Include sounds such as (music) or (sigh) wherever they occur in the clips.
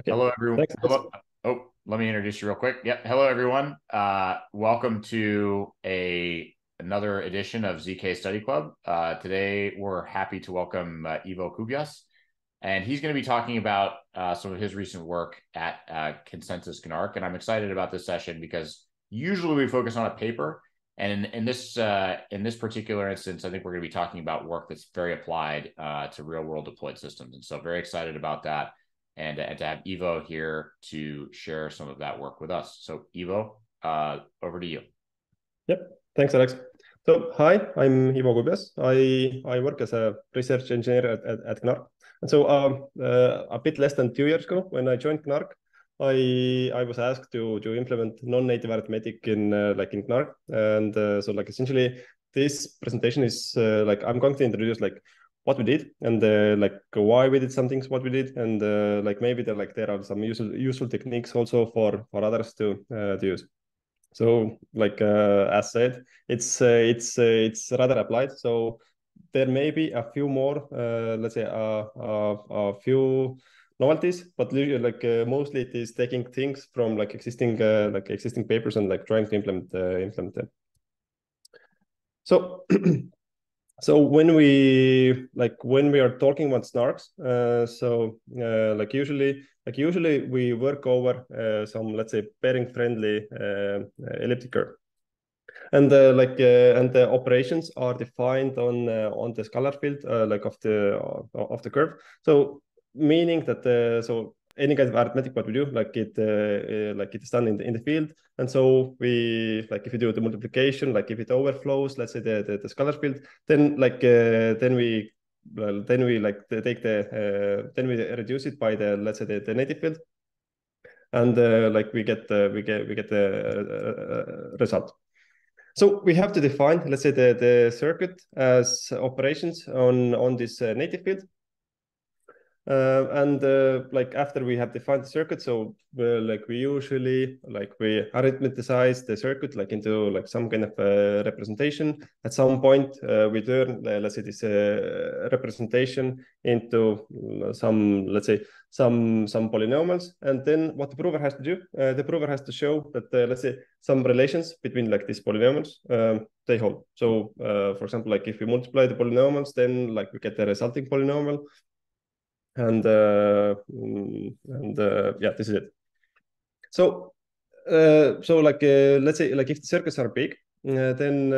Okay. Hello, everyone. Hello. Oh, let me introduce you real quick. Yep. Hello, everyone. Uh, welcome to a another edition of ZK Study Club. Uh, today, we're happy to welcome uh, Ivo Kubjas, and he's going to be talking about uh, some of his recent work at uh, Consensys Gnark. And I'm excited about this session because usually we focus on a paper, and in, in this uh, in this particular instance, I think we're going to be talking about work that's very applied uh, to real world deployed systems. And so, very excited about that and, and to have Ivo here to share some of that work with us. So, Ivo, uh, over to you. Yep. Thanks, Alex. So, hi, I'm Ivo Kubjas. I, I work as a research engineer at, at, at Gnark. And so, um, uh, a bit less than two years ago, when I joined Gnark, I I was asked to to implement non-native arithmetic in uh, like in Gnark, and uh, so like essentially this presentation is uh, like I'm going to introduce like what we did and uh, like why we did some things what we did. And uh, like maybe there like there are some useful useful techniques also for for others to uh, to use. So like uh, as said it's uh, it's uh, it's rather applied. So there may be a few more let's say a, a, a few novelties but like mostly it is taking things from like existing like existing papers and like trying to implement implement them. So (clears throat) so when we like when we are talking about snarks uh, so uh, like usually like usually we work over uh, some let's say pairing friendly uh, elliptic curve. And uh, like uh, and the operations are defined on on the scalar field like of the of the curve. So meaning that so any kind of arithmetic what we do like it uh, uh, like it's done in the, in the field. And so we like if you do the multiplication like if it overflows let's say the the, the scalar field then like uh, then we well, then we like take the uh, then we reduce it by the let's say the, the native field. And uh, like we get the we get we get the uh, result. So we have to define let's say the the circuit as operations on on this native field uh, and uh, like after we have defined the circuit, so uh, like we usually like we arithmeticize the circuit like into like some kind of uh, representation. At some point, uh, we turn let's say this representation into some let's say some some polynomials, and then what the prover has to do, the prover has to show that let's say some relations between like these polynomials um, they hold. So for example, like if we multiply the polynomials, then like we get the resulting polynomial and uh, mm, and uh, yeah, this is it. So uh, so like let's say like if the circuits are big, then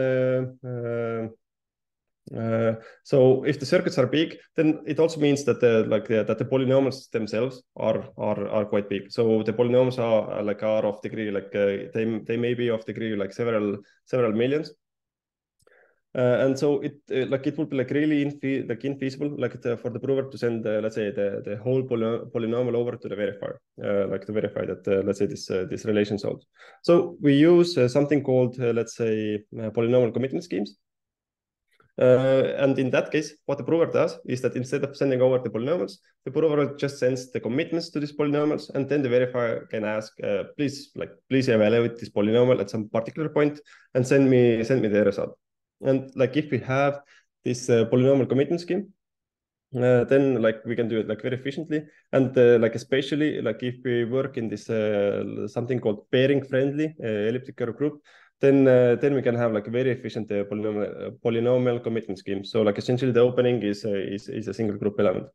uh, so if the circuits are big, then it also means that the like the, that the polynomials themselves are are are quite big. So the polynomials are like are of degree like uh, they they may be of degree like several several millions. Uh, and so it uh, like it would be like really infe- like infeasible like the, for the prover to send uh, let's say the, the whole poly- polynomial over to the verifier uh, like to verify that uh, let's say this uh, this relation holds so we use something called let's say polynomial commitment schemes. And in that case what the prover does is that instead of sending over the polynomials the prover just sends the commitments to these polynomials and then the verifier can ask please like please evaluate this polynomial at some particular point and send me send me the result and like if we have this uh, polynomial commitment scheme, uh, then like we can do it like very efficiently. And uh, like especially like if we work in this uh, something called pairing friendly uh, elliptic curve group then uh, then we can have like a very efficient polynomial polynomial commitment scheme. So like essentially the opening is is, is a single group element.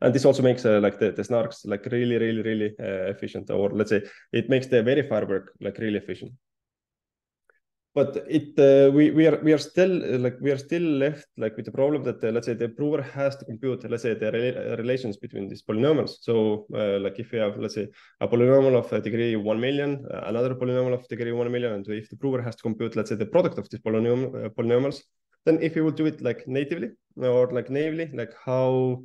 And this also makes like the, the snarks like really really really efficient or let's say it makes the verifier work like really efficient but it uh, we we are we are still uh, like we are still left like with the problem that uh, let's say the prover has to compute let's say the re relations between these polynomials. So uh, like if you have let's say a polynomial of degree 1 million uh, another polynomial of degree 1 million and if the prover has to compute let's say the product of these polynom uh, polynomials then if you would do it like natively or like naively like how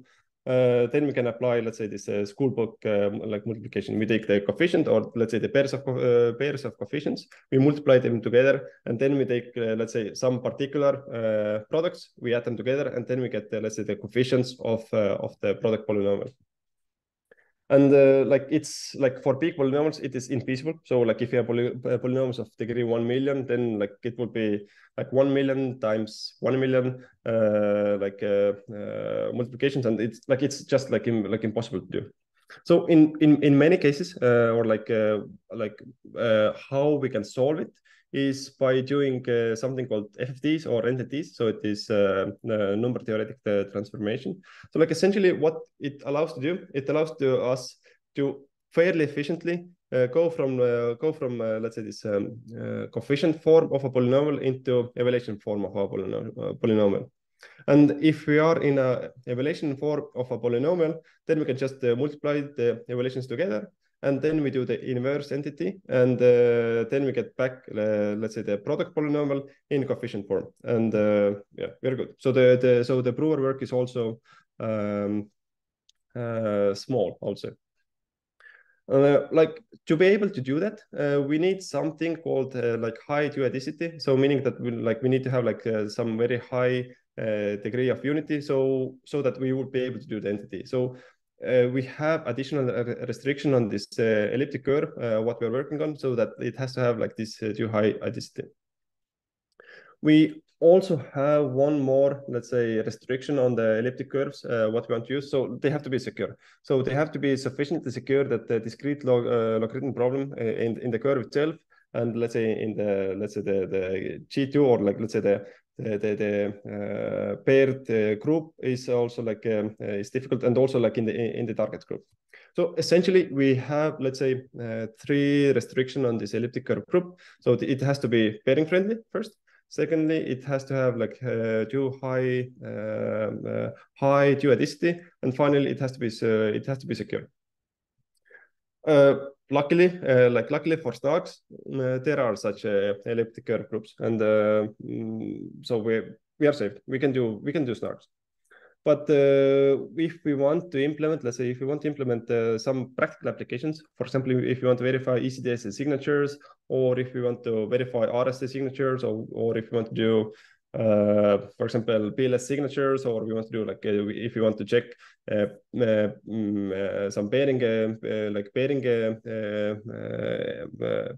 uh, then we can apply, let's say, this uh, school book um, like multiplication. We take the coefficient, or let's say the pairs of uh, pairs of coefficients. We multiply them together, and then we take, uh, let's say, some particular uh, products. We add them together, and then we get, let's say, the coefficients of of the product polynomial and uh, like it's like for big polynomials it is infeasible so like if you have poly uh, polynomials of degree 1 million then like it would be like 1 million times 1 million uh, like uh, uh, multiplications. And it's like it's just like Im like impossible to do. So in in in many cases, uh, or like like how we can solve it is by doing uh, something called FFTs or NTTs. So it is uh, number theoretic transformation. So like essentially what it allows to do, it allows to us to fairly efficiently uh, go from uh, go from uh, let's say this um, coefficient form of a polynomial into evaluation form of a polynomial. And if we are in a evaluation form of a polynomial, then we can just uh, multiply the evaluations together. And then we do the inverse NTT. And uh, then we get back, uh, let's say, the product polynomial in coefficient form. And uh, yeah, very good. So the, the so the brewer work is also um, uh, small, also. Uh, like to be able to do that, uh, we need something called like high two-adicity. So meaning that we like we need to have like some very high degree of unity so so that we would be able to do the NTT so uh, we have additional restriction on this uh, elliptic curve uh, what we're working on so that it has to have like this uh, too high adicity we also have one more let's say restriction on the elliptic curves uh, what we want to use. So they have to be secure. So they have to be sufficiently secure that the discrete log logarithm problem in, in the curve itself and let's say in the let's say the the g2 or like let's say the the the, the uh, paired uh, group is also like um, uh, is difficult and also like in the in the target group. So essentially we have let's say uh, three restriction on this elliptic curve group. So it has to be pairing friendly first. Secondly it has to have like uh, too high um, uh, high two-adicity. And finally it has to be it has to be secure luckily, uh, like luckily for Snarks, uh, there are such uh, elliptic curve groups, and uh, mm, so we we are safe. We can do we can do Snarks. But uh, if we want to implement, let's say, if we want to implement uh, some practical applications, for example, if you want to verify ECDS signatures, or if we want to verify RSA signatures, or, or if we want to do uh, for example, BLS signatures, or we want to do like uh, if you want to check uh, uh uh, some pairing, uh, like pairing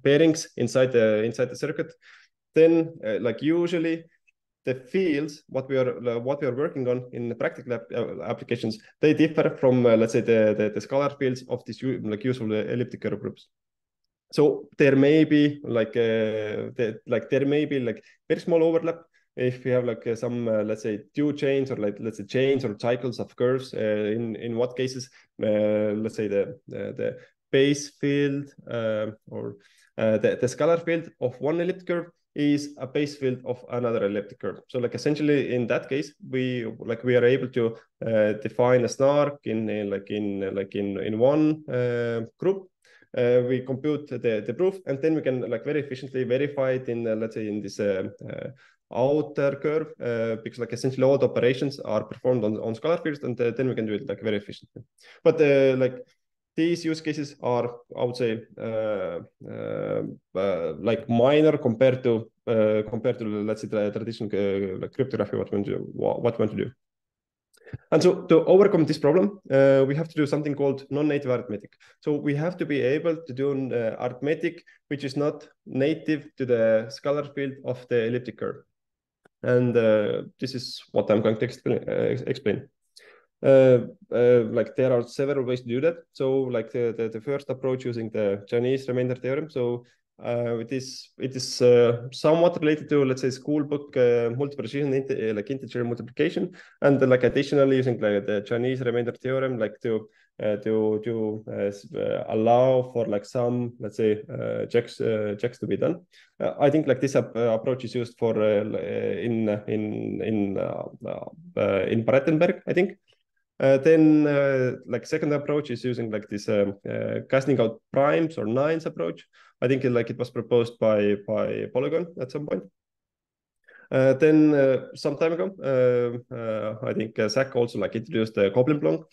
pairings inside the inside the circuit, then like usually the fields what we are what we are working on in the practical ap applications they differ from let's say the, the, the scalar fields of these like useful elliptic curve groups. So there may be like uh, the, like there may be like very small overlap if we have like uh, some uh, let's say two chains or like let's say chains or cycles of curves uh, in in what cases uh, let's say the the, base field uh, or uh, the, the scalar field of one elliptic curve is a base field of another elliptic curve. So like essentially in that case we like we are able to define a snark in, in like in like in in one group. Uh, we compute the, the proof and then we can like very efficiently verify it in uh, let's say in this outer curve uh, because like essentially all the operations are performed on, on scalar fields and uh, then we can do it like very efficiently but uh, like these use cases are i would say uh, like minor compared to compared to let's say the traditional like cryptography what we want to do what we want to do and so to overcome this problem, uh, we have to do something called non-native arithmetic. So we have to be able to do an uh, arithmetic which is not native to the scalar field of the elliptic curve. And uh, this is what I'm going to explain. Uh, explain. Uh, uh, like there are several ways to do that. So like the, the, the first approach using the Chinese remainder theorem. So uh, it is it is uh, somewhat related to let's say school book uh, multiple precision uh, like integer multiplication and like additionally using like the Chinese remainder theorem like to uh, to to uh, allow for like some let's say checks checks to be done. I think like this approach is used for in in in in Barretenberg I think. Uh, then uh, like second approach is using like this um, uh, casting out primes or nines approach. I think it, like it was proposed by by Polygon at some point. Uh, then uh, some time ago, uh, I think Zach also like introduced the Goblin Plonk.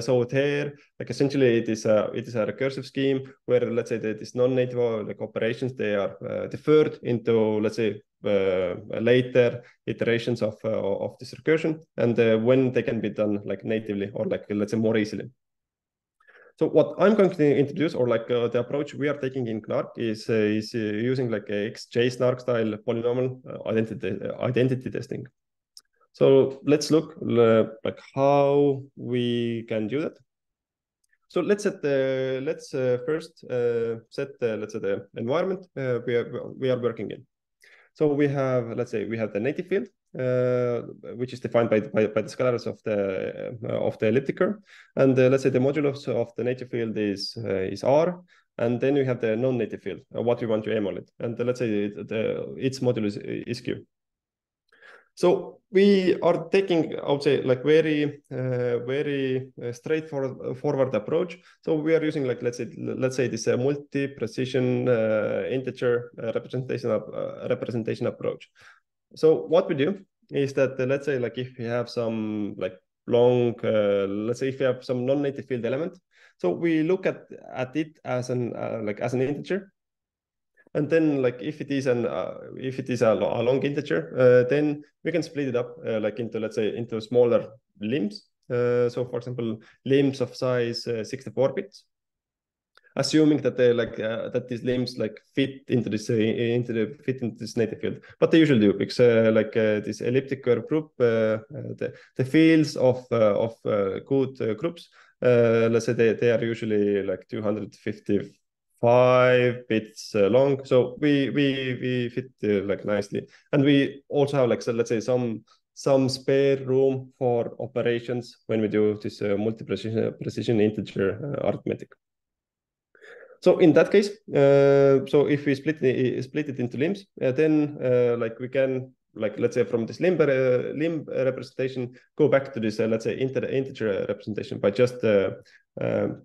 so there, like essentially, it is a it is a recursive scheme where let's say that non-native like operations they are deferred into let's say uh, later iterations of uh, of this recursion and uh, when they can be done like natively or like let's say more easily so what i'm going to introduce or like the approach we are taking in Gnark is is using like a xJsnark style polynomial identity identity testing. So let's look like how we can do that. So let's set the let's uh, first uh, set the, let's say the environment uh, we are we are working in. So we have let's say we have the native field, uh, which is defined by, by, by the scalars of the uh, of the elliptic curve, and uh, let's say the modulus of the native field is is r, and then we have the non-native field, what we want to emulate, and let's say the, its modulus is q. So we are taking, I would say, like very, uh, very uh, straightforward forward approach. So we are using, like, let's say, let's say this uh, multi-precision uh, integer uh, representation uh, representation approach. So what we do is that, let's say, like, if we have some like long, let's say, if we have some non-native field element, so we look at at it as an like as an integer, and then like if it is an uh, if it is a, a long integer, uh, then we can split it up uh, like into let's say into smaller limbs. Uh, so for example, limbs of size uh, 64 bits, assuming that they like uh, that these limbs like fit into this into the fit into this native field. But they usually do because like this elliptic curve group, the the fields of of good groups, let's say they, they are usually like 250 five bits uh, long. So we we we fit uh, like nicely, and we also have like so let's say some some spare room for operations when we do this uh, multi-precision precision integer uh, arithmetic. So in that case, uh, so if we split it, split it into limbs, uh, then like we can like let's say from this limb uh, limb representation go back to this uh, let's say inter integer representation by just uh, um,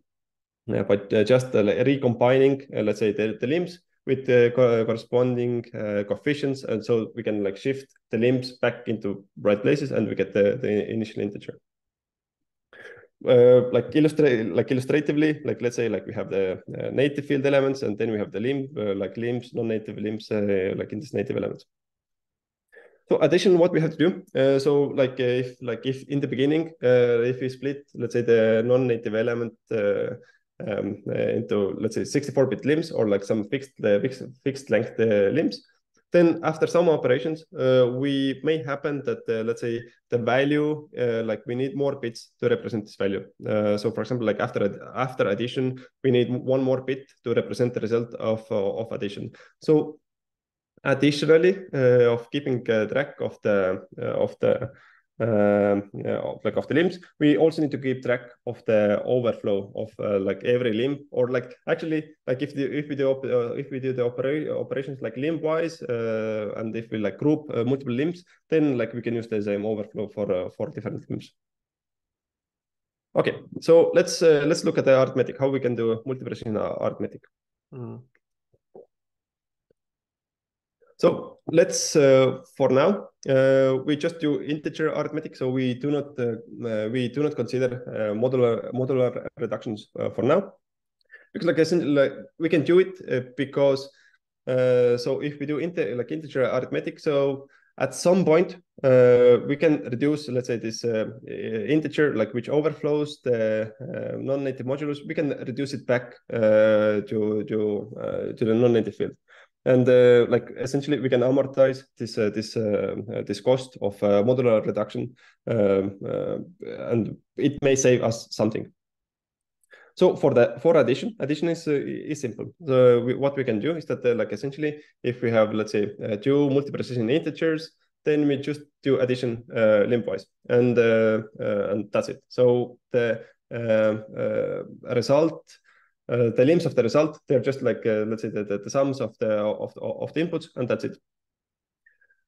uh, but uh, just uh, recombining, let's say, the, the limbs with the co corresponding coefficients. And so we can like shift the limbs back into right places and we get the, the initial integer. Uh, like illustrate like illustratively like let's say like we have the uh, native field elements and then we have the limb uh, like limbs non-native limbs like in this native elements so addition what we have to do so like if like if in the beginning if we split let's say the non-native element um, uh, into let's say 64-bit limbs or like some fixed uh, fixed, fixed length uh, limbs. Then after some operations, we may happen that let's say the value like we need more bits to represent this value. so for example, like after after addition, we need one more bit to represent the result of of addition. So additionally uh, of keeping uh, track of the uh, of the uh, like of the limbs. We also need to keep track of the overflow of uh, like every limb or like actually like if the if we do uh, if we do the opera operations like limb wise uh, and if we like group uh, multiple limbs then like we can use the same overflow for uh, for different limbs. Okay so let's let's look at the arithmetic how we can do multiplication arithmetic. Mm. So let's, uh, for now, uh, we just do integer arithmetic. So we do not uh, uh we do not consider uh, modular modular reductions uh, for now, because like, I like we can do it because so if we do inter like integer arithmetic, so at some point we can reduce, let's say this integer like which overflows the non-native modulus, we can reduce it back to to to the non-native field and uh, like essentially we can amortize this uh, this uh, this cost of modular reduction um, and it may save us something so for the for addition, addition is uh, is simple. So we, what we can do is that uh, like essentially, if we have let's say uh, two multi-precision integers, then we just do addition limbwise, and and that's it. So the result uh, the limbs of the result they're just like uh, let's say the, the, the, sums of the of of the inputs and that's it.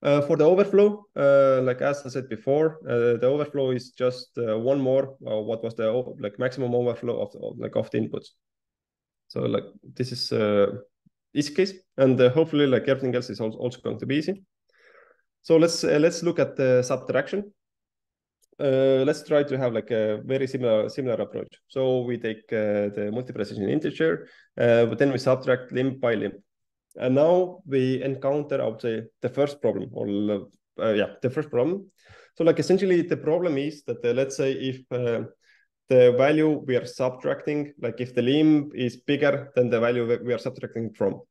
Uh, for the overflow uh, like as i said before uh, the overflow is just uh, one more what was the like maximum overflow of, of, like of the inputs. So like this is easy case and hopefully like everything else is also going to be easy. So let's let's look at the subtraction uh, let's try to have like a very similar similar approach. So we take uh, the multi-precision integer, uh, but then we subtract limb by limb. And now we encounter, I would say, the first problem, or uh, yeah, the first problem. So like essentially the problem is that uh, let's say if uh, the value we are subtracting, like if the limb is bigger than the value we are subtracting from.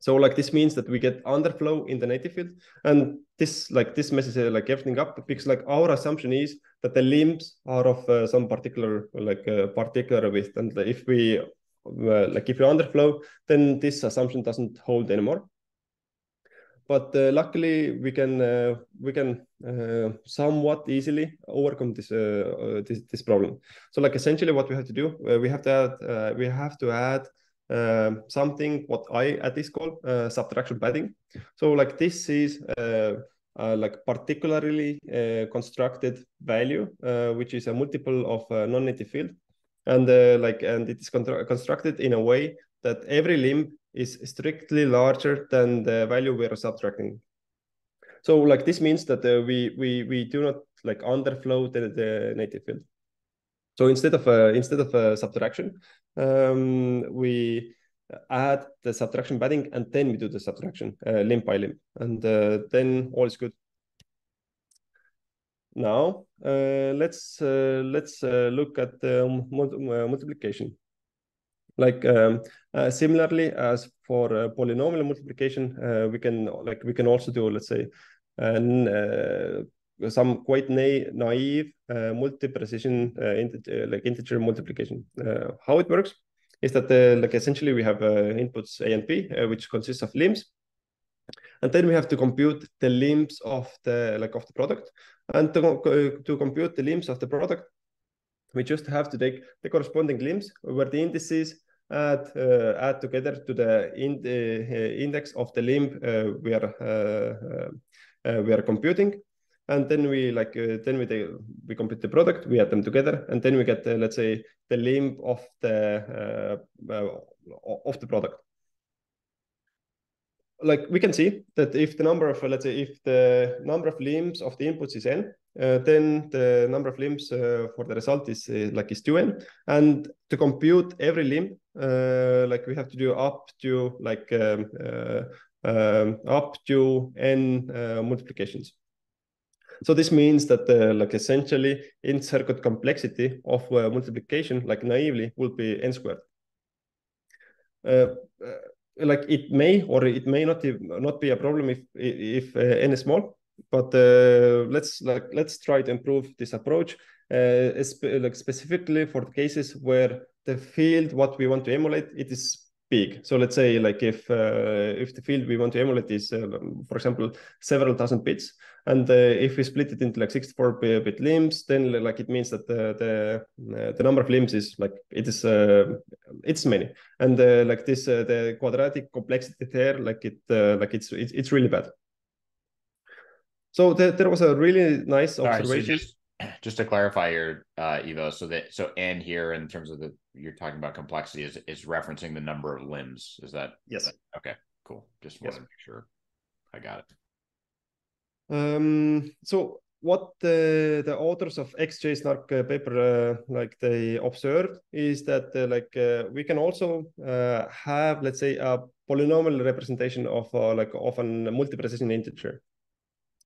So like this means that we get underflow in the native field, and this like this messes uh, like everything up because like our assumption is that the limbs are of uh, some particular like uh, particular width, and if we like if we underflow, then this assumption doesn't hold anymore. But uh, luckily, we can uh, we can somewhat easily overcome this, this this problem. So like essentially, what we have to do, we have to add we have to add uh, something what I at least call uh, subtraction padding. So like this is uh, uh like particularly uh, constructed value, uh, which is a multiple of non-native field, and like and it is constructed in a way that every limb is strictly larger than the value we are subtracting. So like this means that we we we do not like underflow the, the native field. So instead of uh, instead of uh, subtraction, um, we add the subtraction padding and then we do the subtraction uh, limb by limb, and uh, then all is good. Now uh, let's uh, let's look at the multiplication. Like um, similarly as for polynomial multiplication, we can like we can also do let's say an some quite na naive uh, multi-precision uh, integer, like integer multiplication. Uh, how it works is that like essentially we have inputs A and B, which consists of limbs, and then we have to compute the limbs of the like of the product, and to, to compute the limbs of the product, we just have to take the corresponding limbs where the indices add uh, add together to the in, uh, index of the limb uh, we are we are computing and then we like uh, then we take, we compute the product we add them together and then we get uh, let's say the limb of the uh, uh, of the product. Like we can see that if the number of let's say if the number of limbs of the inputs is n uh, then the number of limbs uh, for the result is like is 2n and to compute every limb like we have to do up to like um, um, up to n multiplications so this means that uh, like essentially in circuit complexity of uh, multiplication, like naively, will be n squared. Uh, uh like it may or it may not not be a problem if if uh, n is small, but let's like let's try to improve this approach, like specifically for the cases where the field what we want to emulate it is big. So let's say like if uh, if the field we want to emulate is, uh, for example, several thousand bits, and uh, if we split it into like 64 bit limbs, then like it means that the the, uh, the number of limbs is like it is uh, it's many, and uh, like this the quadratic complexity there, like it like it's it's, it's really bad. So the, there was a really nice observation. Right, so just, (clears throat) just to clarify your uh, Ivo, so that so n here in terms of the you're talking about complexity is is referencing the number of limbs. Is that yes? Okay, cool. Just want yes. to make sure I got it. Um. So what the the authors of xJsnark uh, paper uh, like they observed is that uh, like uh, we can also uh, have let's say a polynomial representation of uh, like of a multi-precision integer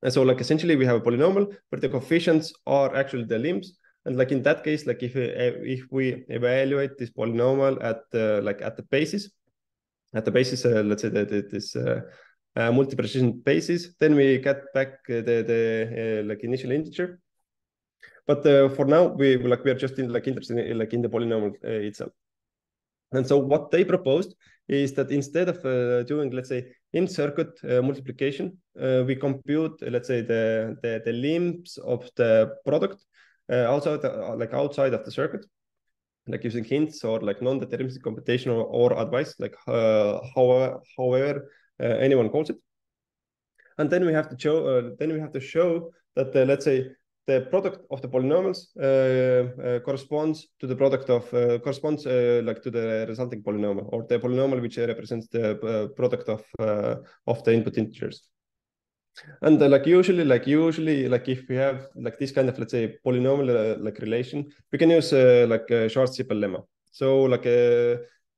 and so like essentially we have a polynomial where the coefficients are actually the limbs. And like in that case, like if, if we evaluate this polynomial at the, like at the basis, at the basis, uh, let's say that it is uh, uh, multi-precision basis, then we get back the, the uh, like initial integer. But uh, for now, we like we are just in like interested in, like in the polynomial uh, itself. And so what they proposed is that instead of uh, doing, let's say, in circuit uh, multiplication, uh, we compute, let's say, the, the, the limbs of the product uh, outside, the, uh, like outside of the circuit, like using hints or like non-deterministic computation or, or advice, like uh, however, however anyone calls it. And then we have to show, then we have to show that, let's say, the product of the polynomials uh, uh, corresponds to the product of uh, corresponds like to the resulting polynomial or the polynomial which represents the product of of the input integers. And uh, like usually like usually like if we have like this kind of let's say polynomial uh, like relation we can use uh, like a Schwartz-Zippel lemma. So like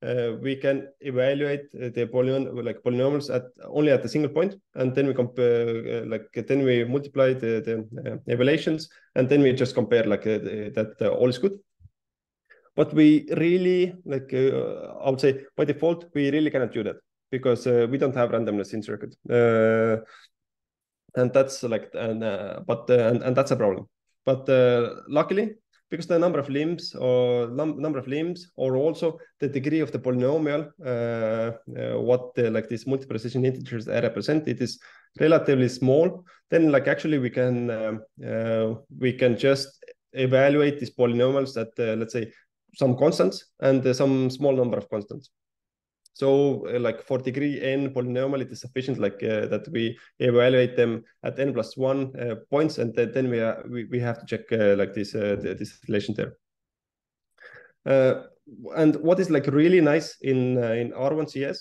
uh, we can evaluate uh, the polynomial like polynomials at only at a single point, and then we compare uh, like then we multiply the, the evaluations, and then we just compare like that all is good. But we really like I would say by default we really cannot do that because uh, we don't have randomness in circuit. Uh, and that's like, and, uh, but, uh, and, and that's a problem. But uh, luckily, because the number of limbs or num number of limbs or also the degree of the polynomial uh, uh, what the, like these multi-precision integers represent it is relatively small. Then like actually we can um, uh, we can just evaluate these polynomials at uh, let's say some constants and uh, some small number of constants so uh, like for degree n polynomial, it is sufficient like uh, that we evaluate them at n plus one uh, points, and then, then we, we we have to check uh, like this uh, this relation there. Uh, and what is like really nice in in R1CS,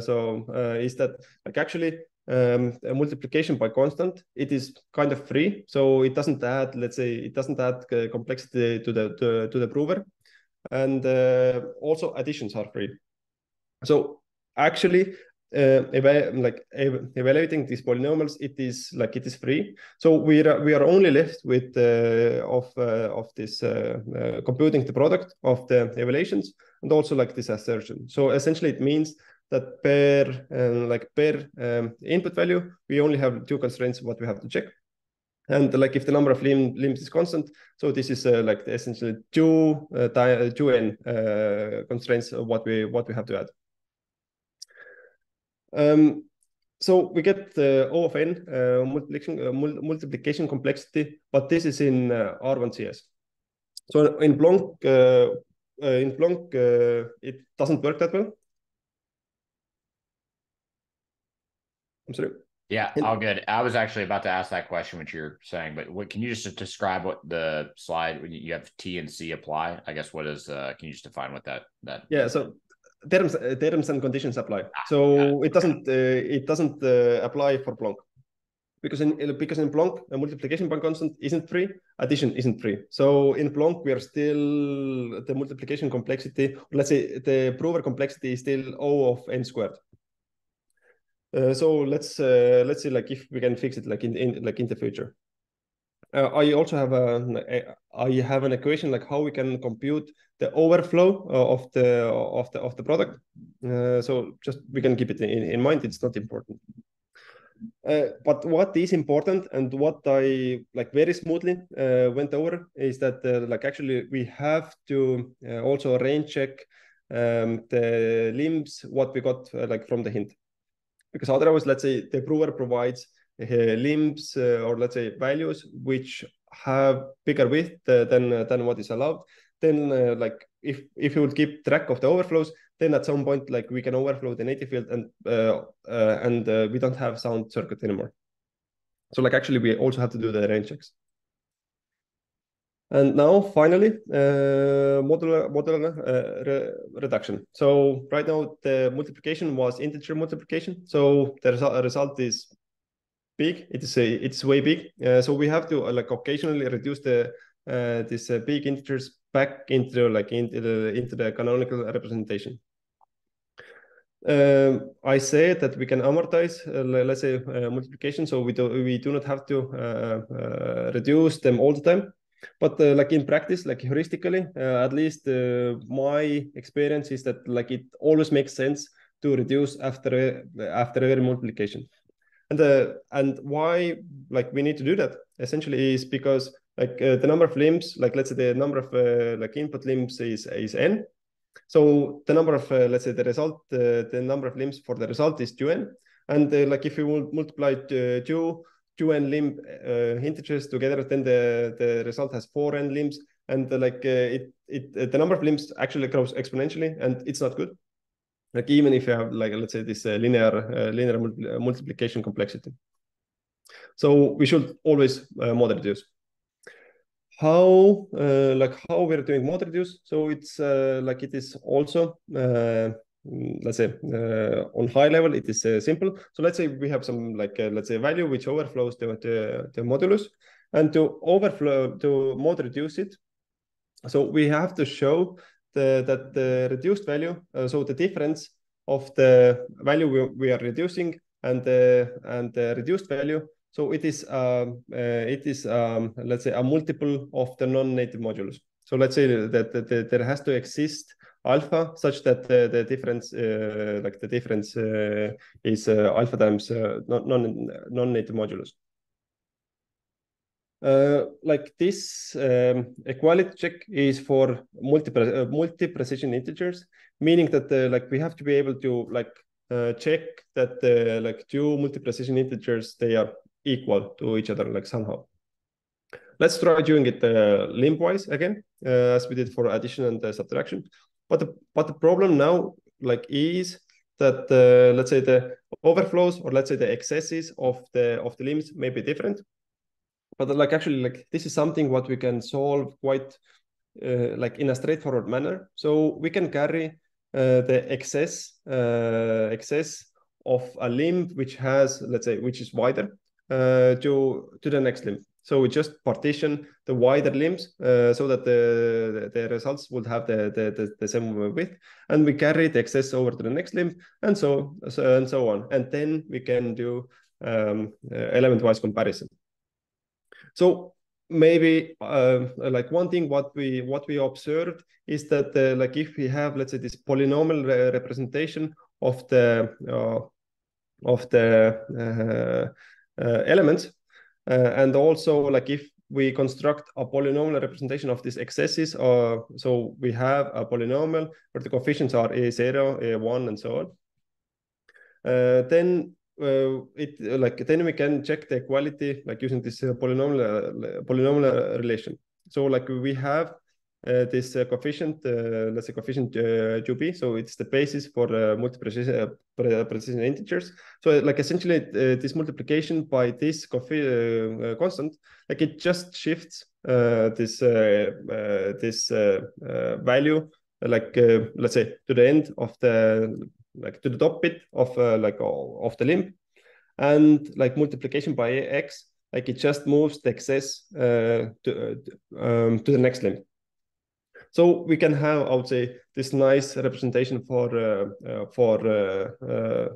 so is that like actually um, a multiplication by constant, it is kind of free, so it doesn't add, let's say, it doesn't add complexity to the to, to the prover, and also additions are free. So actually, uh, eva like ev evaluating these polynomials, it is like it is free. So we are we are only left with uh, of uh, of this uh, uh, computing the product of the evaluations and also like this assertion. So essentially, it means that per uh, like per um, input value, we only have two constraints what we have to check. And like if the number of limb, limbs is constant, so this is like essentially two two n constraints of what we what we have to add. Um, so we get the O of n uh, multiplication uh, multiplication complexity, but this is in uh, R1CS. So in Plonk, uh, uh, in uh, it doesn't work that well. I'm sorry. Yeah, all good. I was actually about to ask that question, what you're saying, but what can you just describe what the slide when you have T and C apply? I guess what is uh can you just define what that that Yeah, so terms terms and conditions apply. So it doesn't uh, it doesn't uh, apply for Plonk because in because in Plonk a multiplication by constant isn't free, addition isn't free. So in Plonk we are still the multiplication complexity. Let's say the prover complexity is still O of n squared. Uh, so let's uh, let's see like if we can fix it like in, in like in the future. Uh, I also have a I have an equation like how we can compute the overflow uh, of the of the of the product. Uh, so just we can keep it in, in mind. It's not important. Uh, but what is important and what I like very smoothly uh, went over is that uh, like actually we have to also range check um, the limbs what we got like from the hint because otherwise let's say the prover provides limbs or let's say values which have bigger width than than what is allowed then uh, like if if you would keep track of the overflows then at some point like we can overflow the native field and uh, uh, and uh, we don't have sound circuit anymore. So like actually we also have to do the range checks. And now finally uh, modular modular uh, re reduction. So right now the multiplication was integer multiplication. So the result, result is big it is a, it's way big uh, so we have to uh, like occasionally reduce the uh, uh, big integers back into like into the into the canonical representation. Um, I say that we can amortize, uh, let's say, uh, multiplication, so we do we do not have to uh, uh reduce them all the time. But uh, like in practice, like heuristically, uh, at least my experience is that like it always makes sense to reduce after after every multiplication. And and why like we need to do that essentially is because like uh, the number of limbs, like let's say the number of uh, like input limbs is is n. So the number of uh, let's say the result, uh, the number of limbs for the result is 2n. And uh, like if you multiply uh, two two n limb integers together, then the the result has four n limbs. And like it it the number of limbs actually grows exponentially, and it's not good. Like even if you have like let's say this linear linear multiplication complexity. So we should always model reduce. How uh, like how we're doing mod reduce? So it's uh, like it is also uh, let's say uh, on high level it is uh, simple. So let's say we have some like uh, let's say value which overflows the, the, the modulus. And to overflow to mod reduce it so we have to show the that the reduced value so the difference of the value we, we are reducing and the and the reduced value so it is um, uh, it is um, let's say a multiple of the non-native modulus. So let's say that, that, that, there has to exist alpha such that the, the difference uh, like the difference uh, is uh, alpha times non non-native modulus. Like this um, equality check is for multi multi precision integers, meaning that like we have to be able to like check that like two multi precision integers they are equal to each other like somehow. Let's try doing it uh, limb-wise again, uh, as we did for addition and uh, subtraction. But the, but the problem now like is that uh, let's say the overflows or let's say the excesses of the of the limbs may be different. But like actually like this is something what we can solve quite uh, like in a straightforward manner. So we can carry uh, the excess excess of a limb which has let's say which is wider to to the next limb. So we just partition the wider limbs uh, so that the, the results would have the, the, the, the, same width. And we carry the excess over to the next limb and so, so and so on. And then we can do um, uh, element-wise comparison. So maybe uh, like one thing what we what we observed is that uh, like if we have let's say this polynomial re representation of the uh, of the uh, uh, elements uh, and also like if we construct a polynomial representation of these excesses, uh, so we have a polynomial where the coefficients are a0, a1, and so on. Then uh, it like then we can check the equality like using this uh, polynomial uh, polynomial relation. So like we have uh, this uh, coefficient, uh, let's say coefficient 2b. So it's the basis for uh, multi-precision precision integers. So like essentially this multiplication by this constant, like it just shifts this this value, like let's say to the end of the like to the top bit of uh, like of the limb, and like multiplication by x, like it just moves the excess uh, to uh, um, to the next limb. So we can have, I would say, this nice representation for uh, uh, for uh,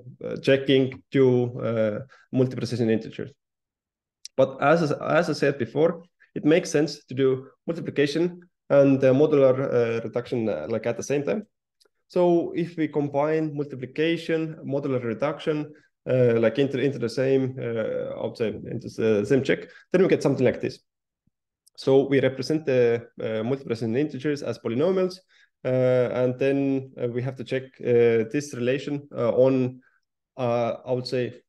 checking two multi-precision integers. But as as I said before, it makes sense to do multiplication and modular reduction like at the same time. So if we combine multiplication, modular reduction, uh, like into into the same, uh, I would say into the same check, then we get something like this. So we represent the uh, multi-precision integers as polynomials, uh, and then uh, we have to check uh, this relation on, I would say,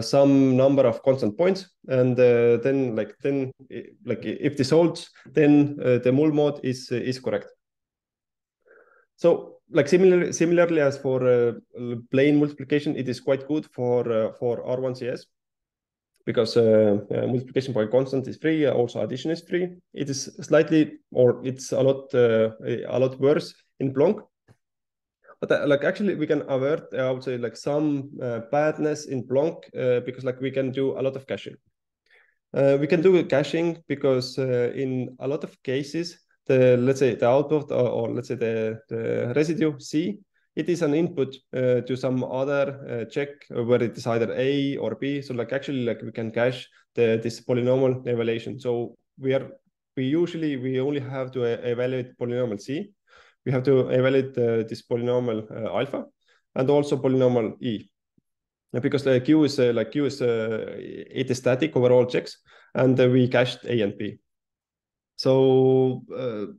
some number of constant points, and then like then like if this holds, then the mul mod is is correct. So like similar similarly as for plain multiplication, it is quite good for for R1CS because uh, uh, multiplication by constant is free. Also, addition is free. It is slightly, or it's a lot, uh, a lot worse in Plonk. But uh, like actually, we can avert, I would say, like some uh, badness in Plonk uh, because like we can do a lot of caching. we can do caching because in a lot of cases, the let's say the output or, or let's say the, the residue C it is an input uh, to some other uh, check where it is either A or B. So like actually like we can cache the this polynomial evaluation. So we are we usually we only have to uh, evaluate polynomial C. We have to evaluate uh, this polynomial uh, alpha and also polynomial E. Because the Q is uh, like Q is it is static over all checks, and we cached A and B. So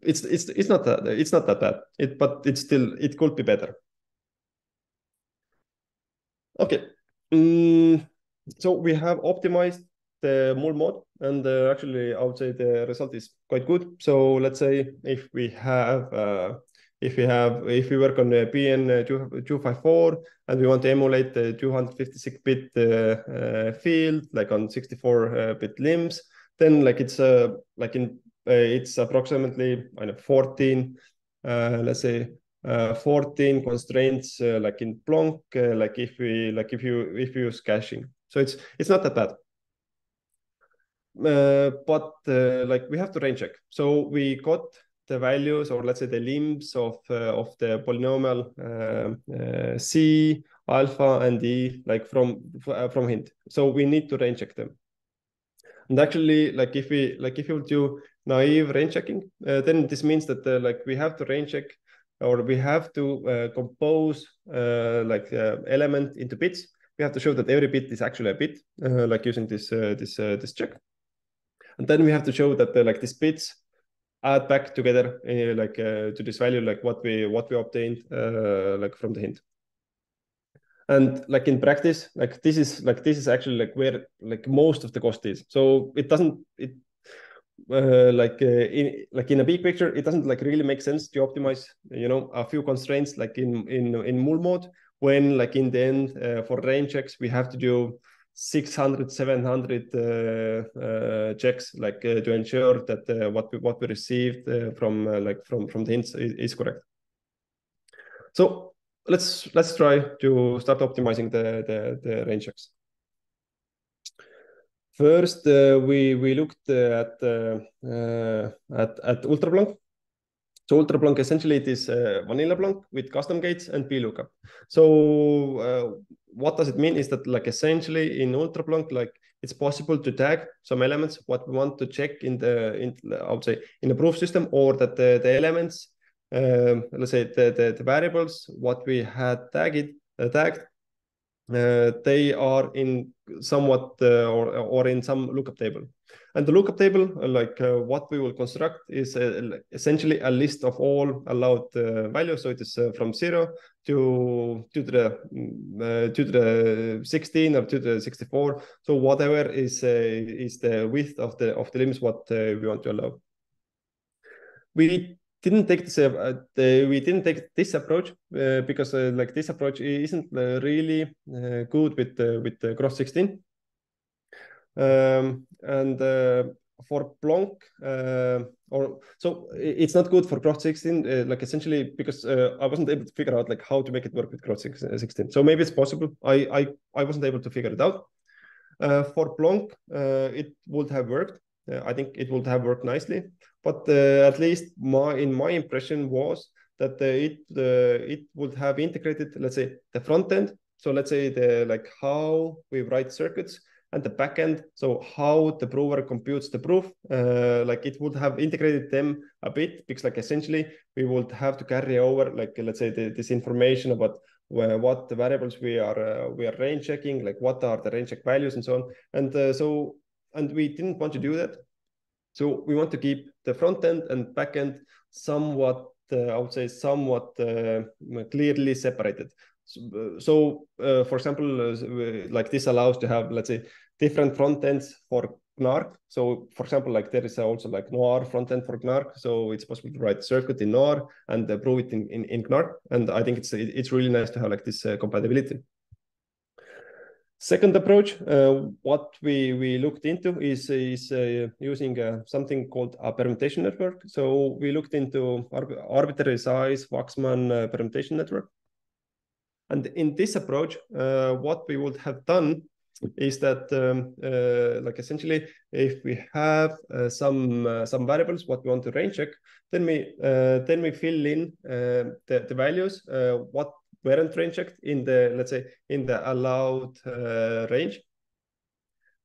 it's it's it's not that it's not that bad. It but it's still it could be better. Okay. Mm, so we have optimized the mod and uh, actually I would say the result is quite good. So let's say if we have uh, if we have if we work on the BN 254 and we want to emulate the 256 bit uh, uh, field like on 64 uh, bit limbs, then like it's uh, like in it's approximately I know 14 let's say uh, 14 constraints uh, like in Plonk, uh, like if we like if you if you use caching. So it's it's not that bad. Uh, but uh, like we have to range check. So we got the values or let's say the limbs of uh, of the polynomial C, alpha, and E like from from hint. So we need to range check them. And actually, like if we like if you do naive range checking, then this means that like we have to range check or we have to uh, compose uh, like uh, element into bits. We have to show that every bit is actually a bit, uh, like using this uh, this uh, this check. And then we have to show that like these bits add back together like to this value, like what we what we obtained like from the hint and like in practice like this is like this is actually like where like most of the cost is so it doesn't it uh, like uh, in like in a big picture it doesn't like really make sense to optimize you know a few constraints like in in in mul mode when like in the end uh, for range checks we have to do 600 700 uh, uh, checks like to ensure that what we what we received from like from from the hints is, is correct so let's let's try to start optimizing the the, the range checks. First, uh, we looked at uh, uh, at at UltraPlonk. So UltraPlonk essentially it is uh, vanilla Plonk with custom gates and Plookup. So uh, what does it mean is that like essentially in UltraPlonk like it's possible to tag some elements what we want to check in the in I would say in the proof system or that the, elements um, let's say the, variables what we had tagged uh, uh, they are in somewhat uh, or or in some lookup table. And the lookup table uh, like uh, what we will construct is essentially a list of all allowed uh, values. So it is from zero to to the mm, to the 16 or to the 64 so whatever is is the width of the of the limits what we want to allow. We didn't take this uh, the, we didn't take this approach uh, because uh, like this approach isn't uh, really uh, good with uh, with Groth 16 um, and for Plonk or so it's not good for Groth 16 like essentially because I wasn't able to figure out like how to make it work with Groth 16 so maybe it's possible. I I, I wasn't able to figure it out. For Plonk it would have worked I think it would have worked nicely. But uh, at least my in my impression was that uh, it uh, it would have integrated let's say the front end. So let's say the like how we write circuits and the backend so how the prover computes the proof uh, like it would have integrated them a bit because like essentially we would have to carry over like let's say the, this information about where, what the variables we are uh, we are range checking like what are the range check values and so on. And uh, so and we didn't want to do that so we want to keep the front end and back end somewhat, uh, I would say, somewhat uh, clearly separated. So, uh, so uh, for example, uh, like this allows to have, let's say, different front ends for Gnark. So, for example, like there is also like Noir front end for Gnark. So it's possible to write circuit in Noir and uh, prove it in, in, in Gnark. And I think it's it's really nice to have like this compatibility. Second approach, uh, what we, we looked into is, is uh, using uh, something called a permutation network. So we looked into arbitrary size Waksman uh, permutation network. And in this approach, uh, what we would have done is that um, uh, like essentially if we have some some variables what we want to range check then we then we fill in the, the values what weren't range checked in the, let's say, in the allowed uh, range.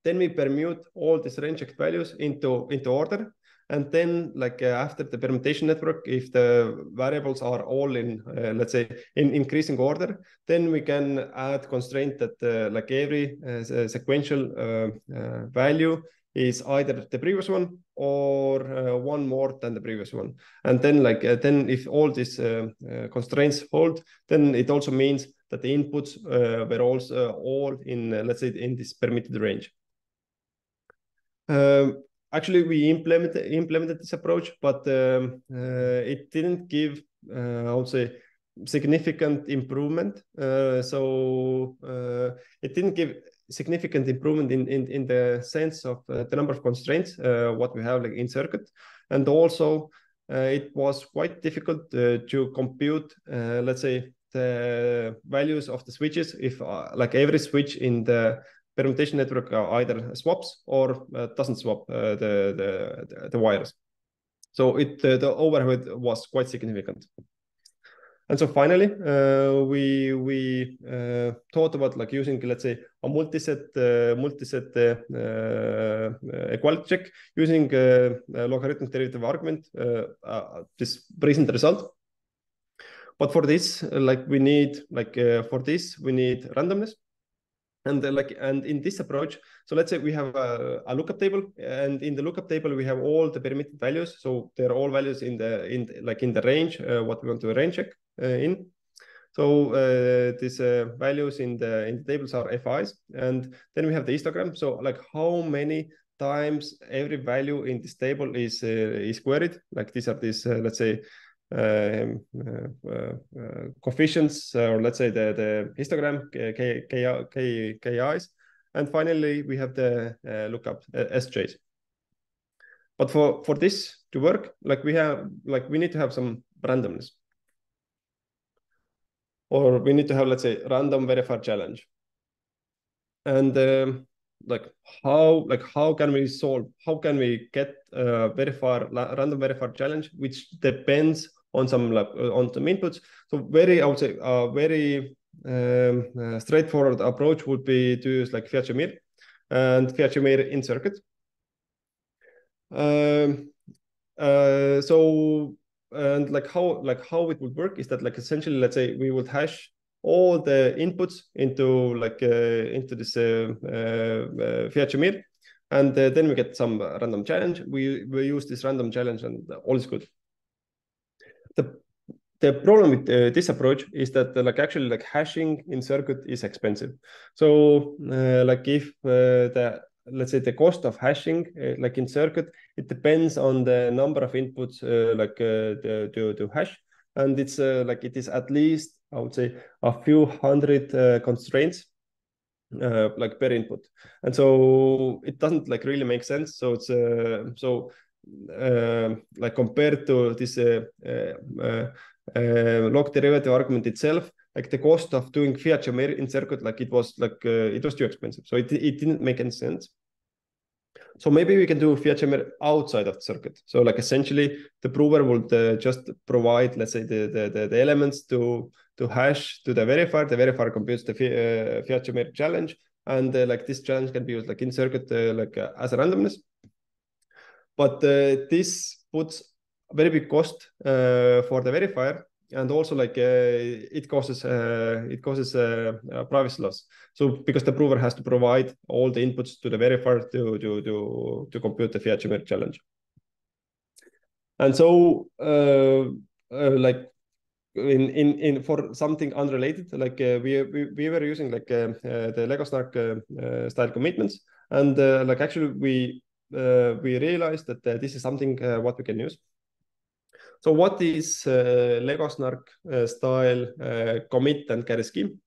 Then we permute all these range checked values into, into order. And then like uh, after the permutation network, if the variables are all in, uh, let's say, in increasing order, then we can add constraint that uh, like every uh, sequential uh, value is either the previous one or uh, one more than the previous one. And then like uh, then if all these uh, uh constraints hold, then it also means that the inputs uh, were also all in uh, let's say in this permitted range. Um, actually, we implemented implemented this approach, but um, it didn't give I would say significant improvement. so it didn't give significant improvement in, in, in the sense of uh, the number of constraints, uh, what we have like in circuit. And also uh, it was quite difficult uh, to compute, uh, let's say, the values of the switches if uh, like every switch in the permutation network either swaps or doesn't swap the, the, the, wires. So it the overhead was quite significant. And so finally, uh, we we uh, thought about like using, let's say, a multi-set uh, multi-set uh, uh, equality check using uh, logarithmic derivative argument. this present result. but for this, like we need like for this we need randomness and like and in this approach so let's say we have a, a, lookup table and in the lookup table we have all the permitted values so they're all values in the in like in the range what we want to range check in so uh, these uh, values in the in the tables are FIs and then we have the histogram so like how many times every value in this table is uh, is queried like these are these let's say um, uh, uh, coefficients, or let's say the, the histogram, K, K, K, KIs. And finally, we have the lookup SJs. But for, for this to work, like we have, like we need to have some randomness. Or we need to have, let's say, random verifier challenge. And um, like how like how can we solve how can we get a verifier random verifier challenge which depends on some like uh, on some inputs. So very, I would say, a very um, uh, straightforward approach would be to use like Fiat-Shamir and Fiat-Shamir in circuit. Um, uh, so and like how like how it would work is that like essentially let's say we would hash all the inputs into like uh, into this uh, uh, Fiat-Shamir and then we get some random challenge. We we use this random challenge and all is good the the problem with uh, this approach is that uh, like actually like hashing in circuit is expensive so uh, like if uh, the let's say the cost of hashing uh, like in circuit it depends on the number of inputs uh, like the, to, to hash. And it's like it is at least i would say a few hundred constraints like per input. And so it doesn't like really make sense. So it's so uh, like compared to this uh, uh, log derivative argument itself, like the cost of doing Fiat-Shamir in circuit, like it was like it was too expensive, so it it didn't make any sense. So maybe we can do Fiat-Shamir outside of the circuit. So like essentially the prover would uh, just provide, let's say the, the, the, elements to, to hash to the verifier. The verifier computes the uh, challenge. And uh, like this challenge can be used like in circuit, like as a randomness. But uh, this puts a very big cost uh, for the verifier and also like uh, it causes uh, it causes uh, privacy loss. So because the prover has to provide all the inputs to the verifier to to to to compute the Fiat-Shamir challenge. And so like in in in for something unrelated, like we, we we were using like the LegoSNARK style commitments, and like actually we uh, we realized that uh, this is something uh, what we can use. So what is LegoSNARK style commit and carry scheme?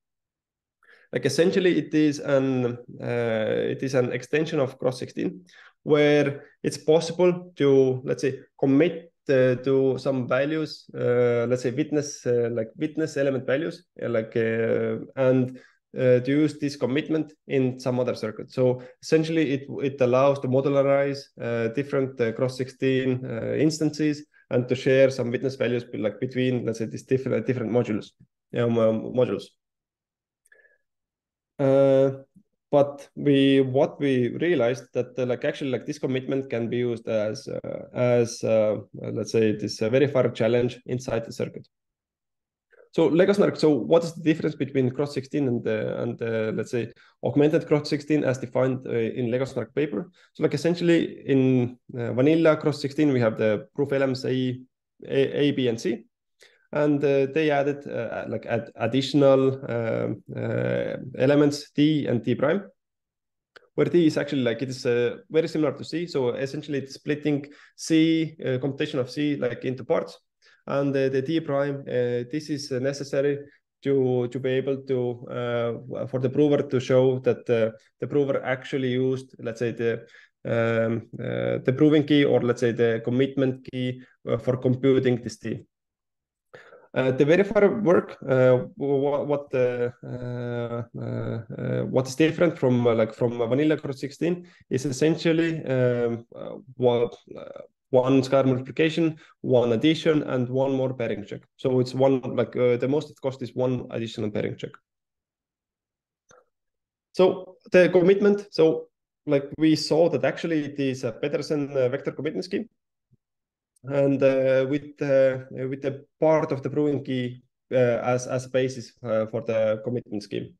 Like essentially, it is an it is an extension of Groth 16, where it's possible to let's say commit uh, to some values, uh, let's say witness, uh, like witness element values, like and uh, to use this commitment in some other circuit. So essentially, it it allows to modularize uh, different uh, Groth 16 uh, instances and to share some witness values like between let's say these different different modules, modules. Uh, but we what we realized that uh, like actually like this commitment can be used as as let's say this verifier challenge inside the circuit. So LegoSnark, so what is the difference between Groth 16 and uh, and uh, let's say augmented Groth 16 as defined uh, in LegoSnark paper? So like essentially in uh, vanilla Groth 16 we have the proof elements A, A, A B, and C, and uh, they added uh, like ad additional um, elements D and D prime where D is actually like it is very similar to C. So essentially, it's splitting C computation of C like into parts and the, the D prime, uh, this is necessary to to be able to uh, for the prover to show that uh, the prover actually used let's say the um, uh, the proving key or let's say the commitment key uh, for computing this D. Uh, the verifier work, what what, what is different from like from vanilla Groth 16 is essentially um, what one square multiplication, one addition, and one more pairing check. So it's one like uh, the most it costs is one additional pairing check. So the commitment, so like we saw that actually it is a Pedersen uh, vector commitment scheme. And uh, with uh, with the part of the proving key as as a basis for the commitment scheme.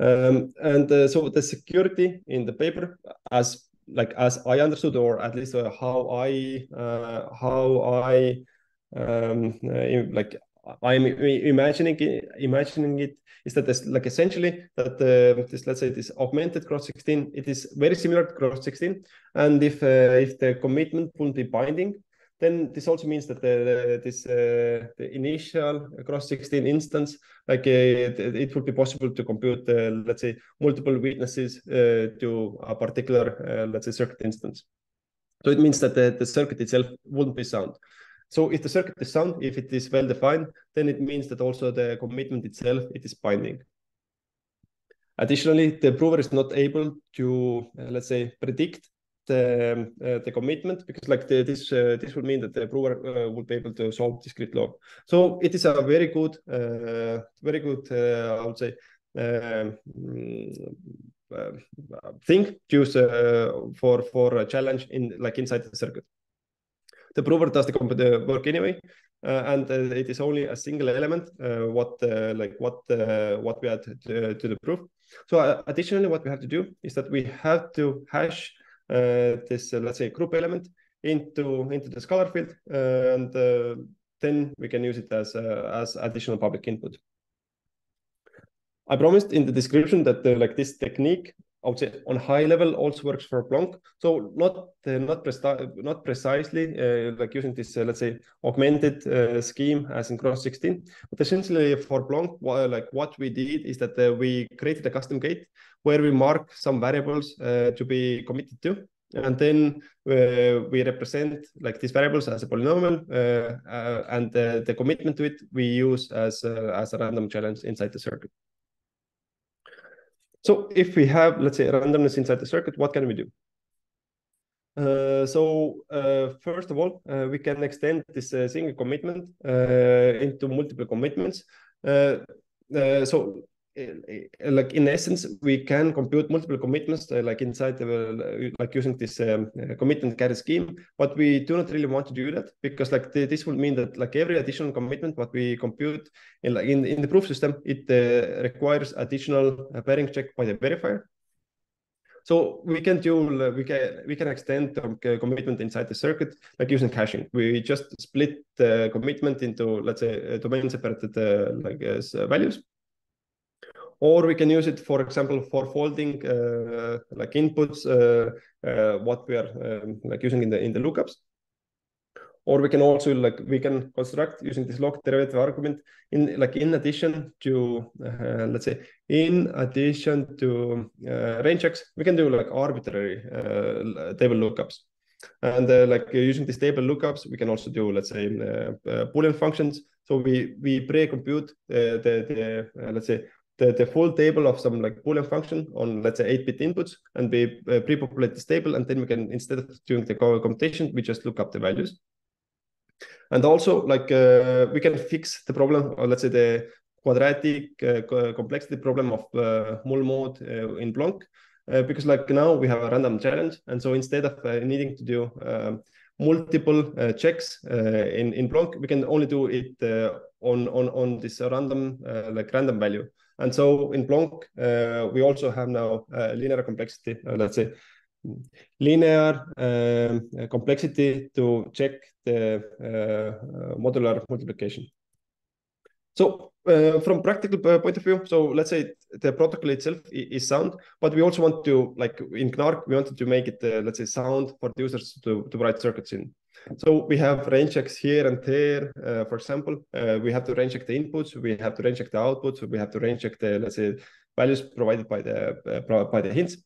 Um, and uh, so the security in the paper, as like as I understood, or at least uh, how I uh, how I um, like I'm imagining imagining it is that this like essentially that uh, this let's say this augmented Groth 16 it is very similar to Groth 16 and if uh, if the commitment will be binding then this also means that the, the this uh, the initial Groth 16 instance like uh, it, it would be possible to compute uh, let's say multiple witnesses uh, to a particular let's say circuit instance. So it means that the, the circuit itself wouldn't be sound. So if the circuit is sound if it is well defined then it means that also the commitment itself it is binding. Additionally the prover is not able to uh, let's say predict the uh, the commitment because like the, this uh, this would mean that the prover uh, would be able to solve discrete log. So it is a very good uh, very good uh, I would say um, uh, thing to use for for a challenge in like inside the circuit. The prover does the, work anyway, and it is only a single element what like what what we add to, to the proof. So additionally, what we have to do is that we have to hash uh, this, uh, let's say, group element into, into the scalar field, and uh, then we can use it as, as additional public input. I promised in the description that like this technique I would say on high level also works for Plonk. So not uh, not, not precisely uh, like using this uh, let's say augmented scheme as in Groth 16, but essentially for Plonk, like what we did is that we created a custom gate where we mark some variables to be committed to, and then uh, we represent like these variables as a polynomial uh, uh, and the commitment to it we use as as a random challenge inside the circuit so if we have, let's say, randomness inside the circuit, what can we do? Uh, so uh, first of all, uh, we can extend this uh, single commitment uh, into multiple commitments. Uh, so like in essence, we can compute multiple commitments uh, like inside the like using this um, commitment carry scheme. But we do not really want to do that because like the, this would mean that like every additional commitment what we compute in like in, in the proof system, it uh, requires additional uh, pairing check by the verifier. So we can do we can we can extend the commitment inside the circuit like using caching. We just split the commitment into let's say domain separated uh, like uh, values or we can use it, for example, for folding uh, like inputs, uh, uh, what we are um, like using in the in the lookups. Or we can also like we can construct using this log derivative argument in like in addition to uh, let's say in addition to uh, range checks, we can do like arbitrary uh, table lookups. And like using these table lookups, we can also do let's say Boolean functions. So we we pre-compute the the, the let's say the, the full table of some like Boolean function on let's say 8-bit inputs and we uh, pre-populate this table and then we can instead of doing the computation we just look up the values. And also like uh, we can fix the problem or let's say the quadratic uh, complexity problem of uh, mul mode uh, in Plonk uh, because like now we have a random challenge. And so instead of uh, needing to do um, multiple checks in in Plonk we can only do it on on on this random like random value and so in Plonk, uh, we also have now uh, linear complexity, uh, let's say linear um, complexity to check the modular multiplication. So uh, from practical point of view, so let's say the protocol itself is sound, but we also want to, like in Gnark, we wanted to make it, uh, let's say, sound for the users to, to write circuits in. So we have range checks here and there. Uh, for example, uh, we have to range check the inputs, we have to range check the outputs, we have to range check the let's say values provided by the uh, by the hints.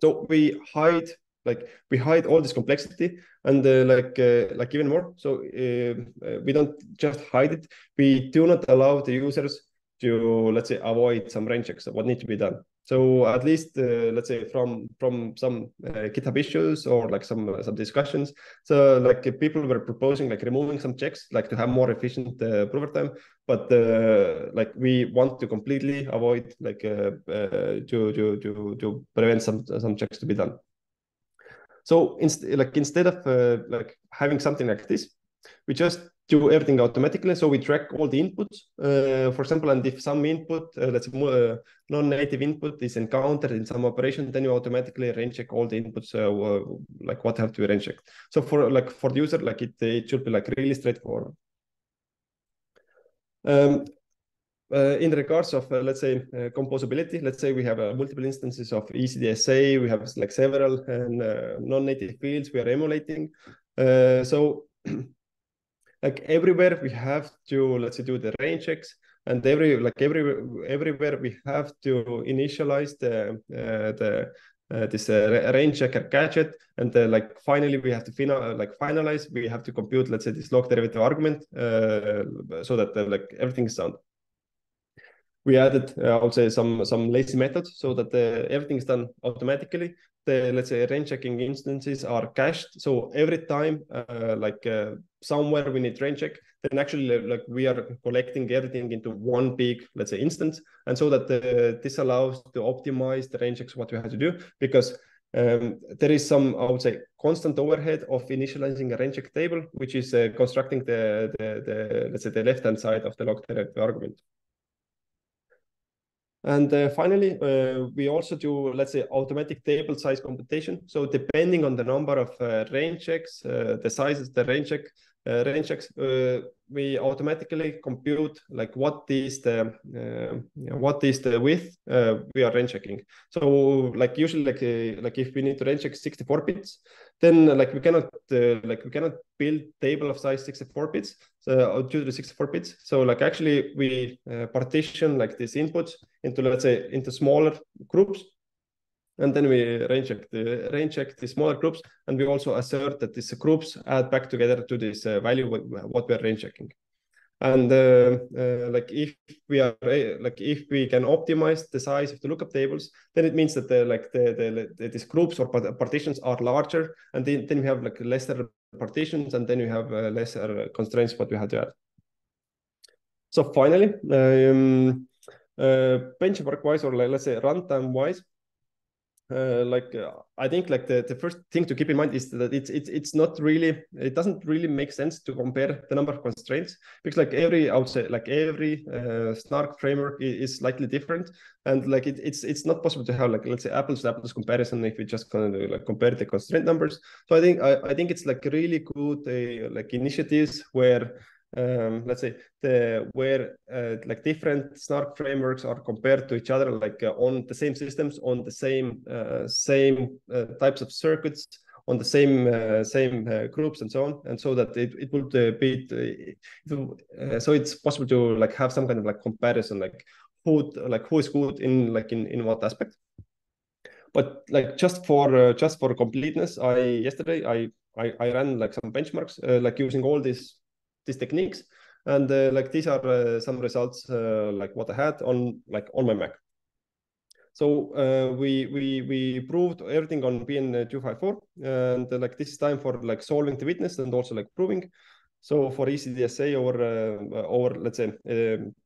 So we hide like we hide all this complexity and uh, like uh, like even more. So uh, we don't just hide it. We do not allow the users to let's say avoid some range checks what needs to be done. So at least uh, let's say from from some uh, GitHub issues or like some uh, some discussions, so like people were proposing like removing some checks, like to have more efficient uh, prover time. But uh, like we want to completely avoid like uh, to to to to prevent some some checks to be done. So inst- like instead of like having something like this, we just do everything automatically. So we track all the inputs, uh, for example, and if some input, uh, let's uh, non-native input is encountered in some operation, then you automatically range check all the inputs, uh, like what have to be range checked. So for like for the user, like it, it should be like really straightforward. Um, uh, in regards of uh, let's say uh, composability let's say we have uh, multiple instances of ECDSA we have like several non-native fields we are emulating so (clears throat) like everywhere we have to let's say do the range checks and every like every everywhere we have to initialize the uh, the uh, this uh, range checker gadget and like finally we have to final like finalize we have to compute let's say this log derivative argument so that like everything is sound we added, uh, I would say, some some lazy methods so that uh, everything is done automatically. The let's say range checking instances are cached, so every time uh, like uh, somewhere we need range check, then actually like we are collecting everything into one big let's say instance, and so that uh, this allows to optimize the range checks what we have to do because. Um, there is some, I would say, constant overhead of initializing a range check table, which is uh, constructing the, the, the, let's say, the left-hand side of the log argument. And uh, finally, uh, we also do, let's say, automatic table size computation. So depending on the number of uh, range checks, uh, the sizes, the range check, uh, range checks, uh, we automatically compute like what is the what is the width we are range checking. So like usually like like if we need to range check 64 bits, then like we cannot like we cannot build table of size 64 bits so due to the 64 bits. So like actually we partition like these inputs into let's say into smaller groups. And then we range check the range check the smaller groups. And we also assert that these groups add back together to this uh, value what we're range checking and uh, uh, like if we are uh, like if we can optimize the size of the lookup tables then it means that the like the, the, the these groups or partitions are larger and then, then we have like lesser partitions and then we have uh, lesser constraints what we have to add. So finally um, uh, benchmark wise or like, let's say runtime wise uh, like uh, I think like the, the first thing to keep in mind is that it's it's it's not really it doesn't really make sense to compare the number of constraints because like every I would say like every uh, Snark framework is, is, slightly different and like it, it's it's not possible to have like let's say apples to apples comparison if we just kind of like compare the constraint numbers. So I think I, I think it's like really good uh, like initiatives where um, let's say the where uh, like different snark frameworks are compared to each other like uh, on the same systems on the same uh, same uh, types of circuits on the same uh, same uh, groups and so on. And so that it, it would be so it's possible to like have some kind of like comparison like who like who is good in like in in what aspect. But like just for just for completeness i yesterday i I, I ran like some benchmarks like using all these these techniques and uh, like these are uh, some results uh, like what I had on like on my Mac. So uh, we we we proved everything on BN two five four, and uh, like this is time for like solving the witness and also like proving. So for ECDSA or uh, or let's say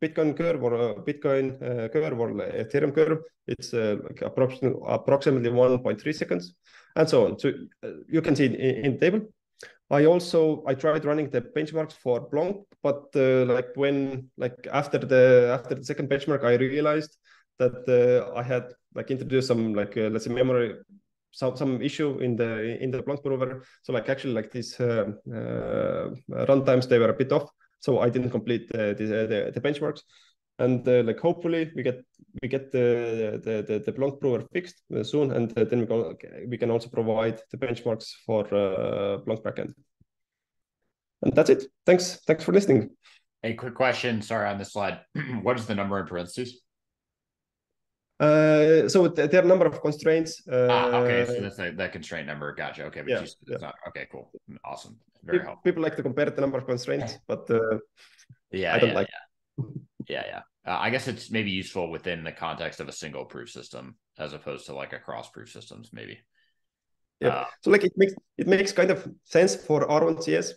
Bitcoin curve or Bitcoin curve or Ethereum curve, it's like approximately approximately one point three seconds, and so on. So you can see in, in the table. I also I tried running the benchmarks for Plonk, but uh, like when like after the after the second benchmark, I realized that uh, I had like introduced some like uh, let's say memory some some issue in the in the Plonk prover. So like actually like these uh, uh, runtimes they were a bit off, so I didn't complete uh, the, the, the benchmarks. And like hopefully we get we get the the the, the prover fixed soon, and then we can we can also provide the benchmarks for uh, Plonk backend. And that's it. Thanks. Thanks for listening. A quick question. Sorry on this slide. (clears throat) what is the number in parentheses? Uh, so there are a number of constraints. Uh, ah, okay, so that's that constraint number. Gotcha. Okay, but yeah, yeah. Not, okay, cool, awesome, very people, helpful. People like to compare the number of constraints, but uh, yeah, I don't yeah, like. Yeah, yeah. yeah. Uh, I guess it's maybe useful within the context of a single proof system as opposed to like a cross proof systems, maybe. Yeah. Uh, so like it makes it makes kind of sense for R1CS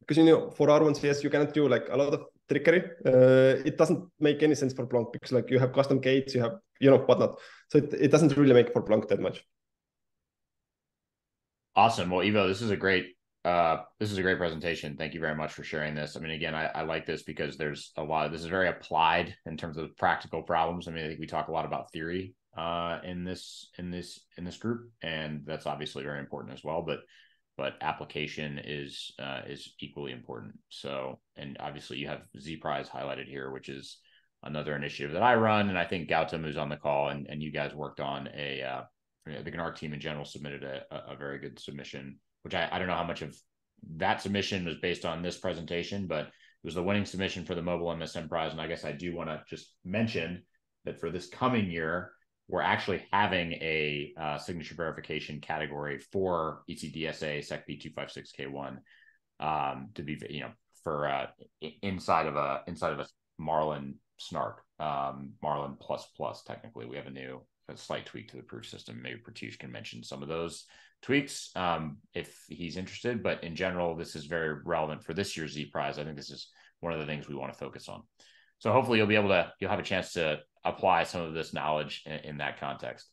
because you know for R1CS you cannot do like a lot of trickery. Uh, it doesn't make any sense for Plonk because like you have custom gates, you have you know whatnot. So it, it doesn't really make for Plonk that much. Awesome. Well, Ivo, this is a great Uh, this is a great presentation. Thank you very much for sharing this. I mean, again, I, I like this because there's a lot of this is very applied in terms of practical problems. I mean, I think we talk a lot about theory uh, in this in this in this group, and that's obviously very important as well. But but application is uh, is equally important. So, and obviously you have Z Prize highlighted here, which is another initiative that I run, and I think Gautam who's on the call, and and you guys worked on a. Uh, I think our team in general submitted a, a very good submission, which I, I don't know how much of that submission was based on this presentation, but it was the winning submission for the mobile MSM prize. And I guess I do want to just mention that for this coming year, we're actually having a uh, signature verification category for ECDSA SecP 256K1 um, to be, you know, for uh, inside of a inside of a Marlin Snark, um, Marlin plus plus. Technically, we have a new a slight tweak to the proof system. Maybe Pratyush can mention some of those tweaks um, if he's interested. But in general, this is very relevant for this year's Z Prize. I think this is one of the things we want to focus on. So hopefully you'll be able to you'll have a chance to apply some of this knowledge in, in that context.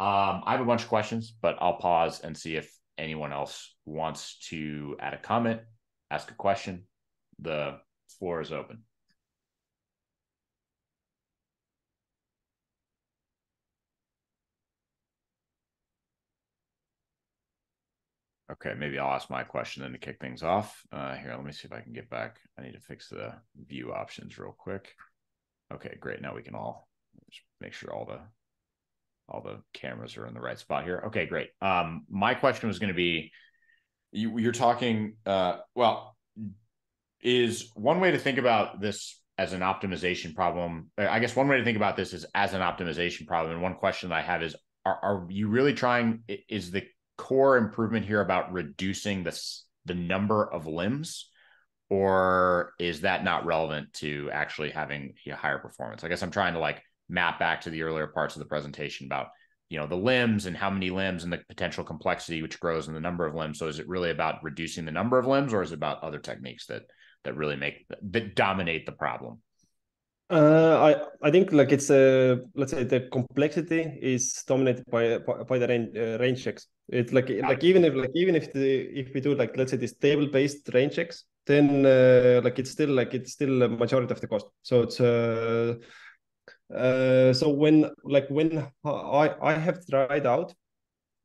Um, I have a bunch of questions, but I'll pause and see if anyone else wants to add a comment, ask a question. The floor is open. Okay, maybe I'll ask my question then to kick things off. Uh, here, let me see if I can get back. I need to fix the view options real quick. Okay, great. Now we can all just make sure all the all the cameras are in the right spot here. Okay, great. Um, my question was going to be, you, you're talking. Uh, well, is one way to think about this as an optimization problem? I guess one way to think about this is as an optimization problem. And one question that I have is, are, are you really trying? Is the core improvement here about reducing the the number of limbs? or is that not relevant to actually having a higher performance? I guess I'm trying to like map back to the earlier parts of the presentation about you know the limbs and how many limbs and the potential complexity which grows in the number of limbs. So is it really about reducing the number of limbs, or is it about other techniques that that really make that dominate the problem? Uh, I I think like it's a uh, let's say the complexity is dominated by by the range uh, range checks. It's like like even if like even if the if we do like let's say this table based range checks, then uh, like it's still like it's still a majority of the cost. So it's uh, uh so when like when I I have tried out,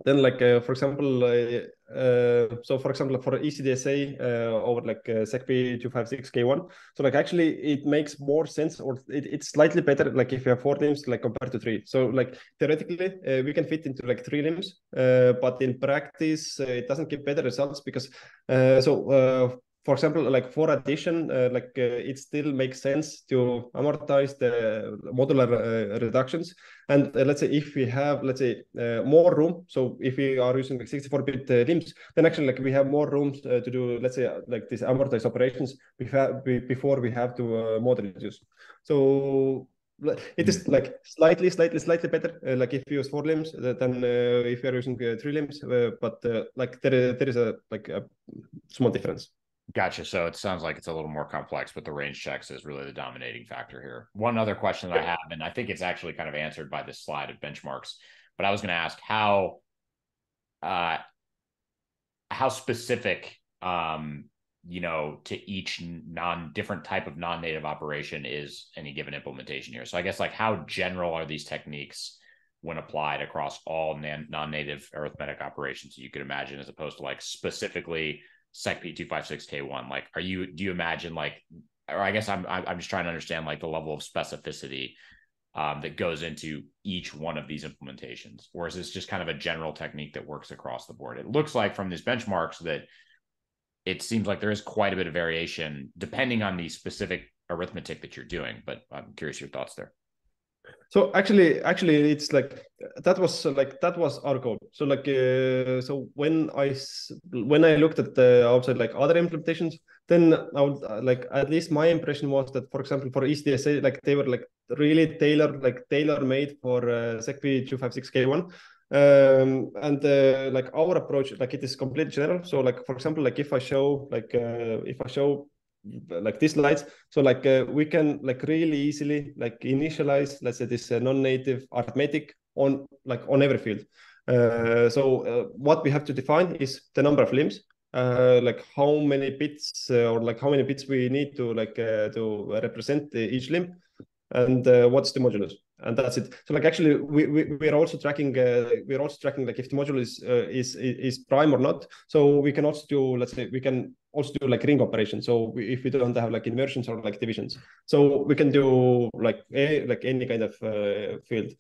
then like uh, for example, uh, uh, so for example for ECDSA uh, over like uh, SecP 256K1, so like actually it makes more sense or it, it's slightly better like if you have four limbs like compared to three. So like theoretically uh, we can fit into like three limbs, but in practice it doesn't give better results because so for example, like for addition, uh, like uh, it still makes sense to amortize the modular uh, reductions. And uh, let's say if we have, let's say, uh, more room, so if we are using like 64-bit uh, limbs, then actually like we have more rooms to do, let's say, like these amortized operations before we have to model reduce. So it is like slightly, slightly, slightly better. Uh, like if you use four limbs than uh, if you're using uh, three limbs, but like there, there is a like a small difference. Gotcha. So it sounds like it's a little more complex, but the range checks is really the dominating factor here. One other question that I have, and I think it's actually kind of answered by this slide of benchmarks, but I was going to ask how, uh, how specific, um, you know, to each non different type of non-native operation is any given implementation here. So I guess like how general are these techniques when applied across all non-native arithmetic operations you could imagine, as opposed to like specifically SecP 256K1? Like, are you, do you imagine like, or I guess I'm, I'm just trying to understand like the level of specificity um, that goes into each one of these implementations? Or is this just kind of a general technique that works across the board? It looks like from these benchmarks that it seems like there is quite a bit of variation depending on the specific arithmetic that you're doing, but I'm curious your thoughts there. So actually, actually, it's like that was like that was our goal. So like, uh, so when I when I looked at the outside like other implementations, then I would uh, like at least my impression was that, for example, for ECDSA, like they were like really tailored, like tailor made for uh, SecP 256K1. Um, and uh, like our approach, like it is completely general. So like for example, like if I show like uh, if I show like these slides. So like uh, we can like really easily like initialize let's say this uh, non-native arithmetic on like on every field. Uh, so uh, what we have to define is the number of limbs. Uh, like how many bits uh, or like how many bits we need to like to represent each limb and what's the modulus. And that's it. So like actually we, we we're also tracking we're also tracking like if the module is, is is prime or not. So we can also do let's say we can also do like ring operations. so we, if we don't have like inversions or like divisions so we can do like a, like any kind of uh, field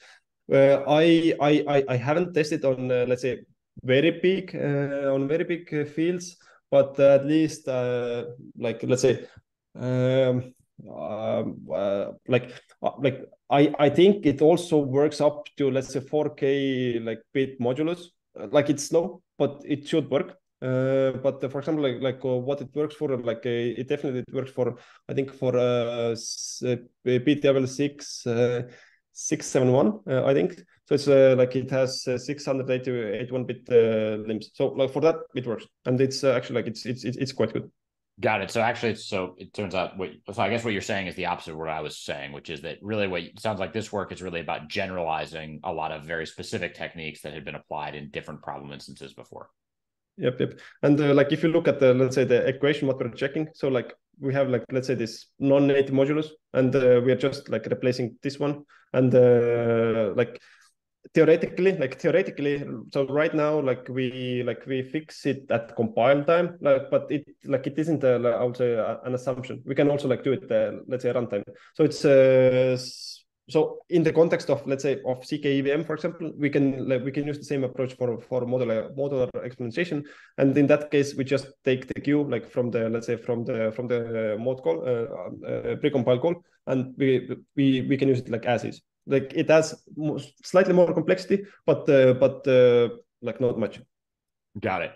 uh, I, I i haven't tested on uh, let's say very big on very big fields but at least like let's say um, um, uh, like uh, like I I think it also works up to let's say 4K like bit modulus. Uh, like it's slow, but it should work. Uh, but uh, for example, like like uh, what it works for, like it definitely it works for I think for uh, bit level six six seven one I think. So it's like it has uh, 681 bit limbs. So like for that it works, and it's actually like it's it's it's quite good. Got it. So actually, so it turns out what so I guess what you're saying is the opposite of what I was saying, which is that really what sounds like this work is really about generalizing a lot of very specific techniques that had been applied in different problem instances before. Yep, yep. And uh, like if you look at the let's say the equation what we're checking, so like we have like let's say this non-native modulus, and uh, we are just like replacing this one, and uh, like theoretically like theoretically so right now like we like we fix it at compile time like but it like it isn't a, I would say an assumption. We can also like do it uh, let's say runtime. So it's uh so in the context of let's say of zk evm for example we can like we can use the same approach for for modular modular exponentiation and in that case we just take the q like from the let's say from the from the mod call uh, uh, precompile call and we we we can use it like as is like it has slightly more complexity, but uh, but uh, like not much. Got it.